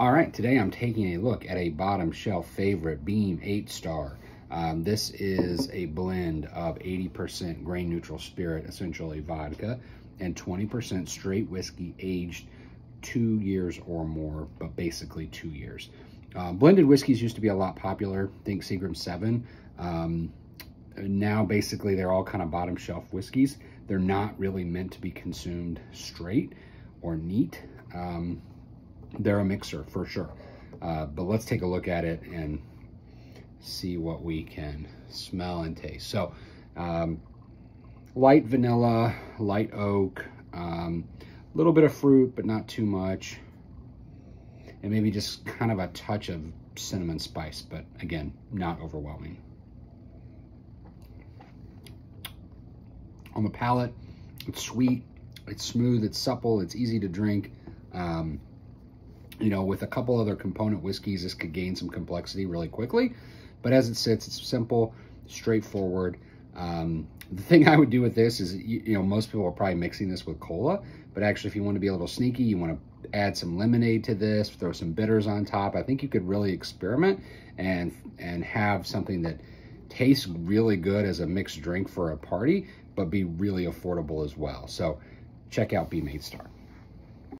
All right, today I'm taking a look at a bottom shelf favorite, Beam 8 Star. Um, this is a blend of 80% grain neutral spirit, essentially vodka, and 20% straight whiskey aged two years or more, but basically two years. Um, blended whiskeys used to be a lot popular. Think Seagram 7. Um, now, basically, they're all kind of bottom shelf whiskeys. They're not really meant to be consumed straight or neat. Um, they're a mixer for sure. Uh, but let's take a look at it and see what we can smell and taste. So um, light vanilla, light oak, a um, little bit of fruit, but not too much. And maybe just kind of a touch of cinnamon spice, but again, not overwhelming. On the palate, it's sweet, it's smooth, it's supple, it's easy to drink. Um, you know, with a couple other component whiskeys, this could gain some complexity really quickly. But as it sits, it's simple, straightforward. Um, the thing I would do with this is, you, you, know, most people are probably mixing this with cola, but actually if you want to be a little sneaky, you want to add some lemonade to this, throw some bitters on top. I think you could really experiment and, and have something that tastes really good as a mixed drink for a party, but be really affordable as well. So check out Beam 8 Star.